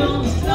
on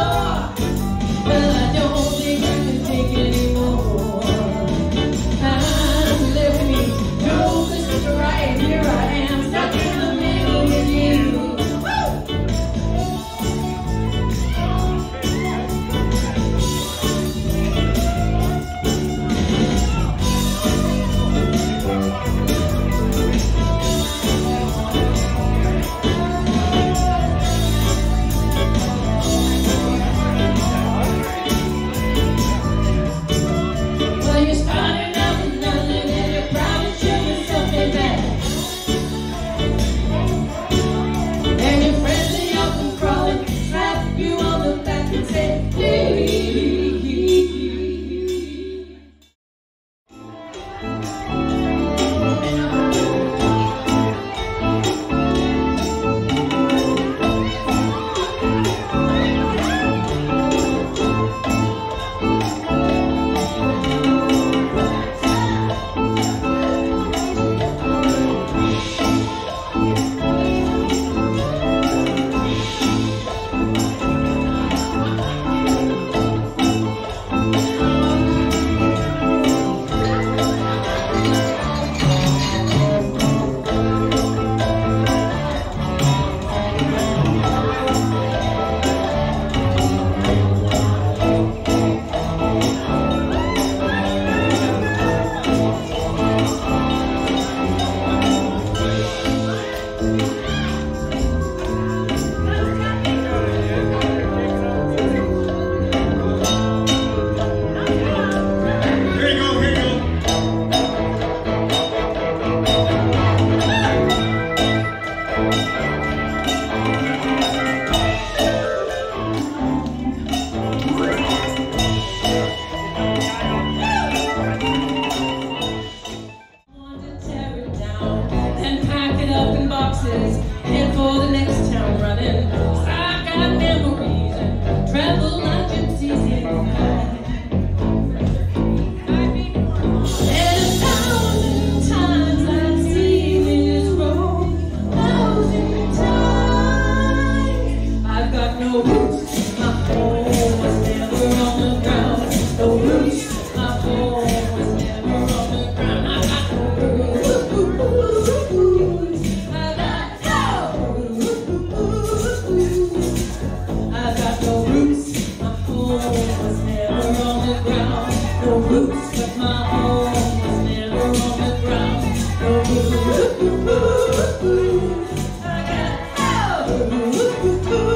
I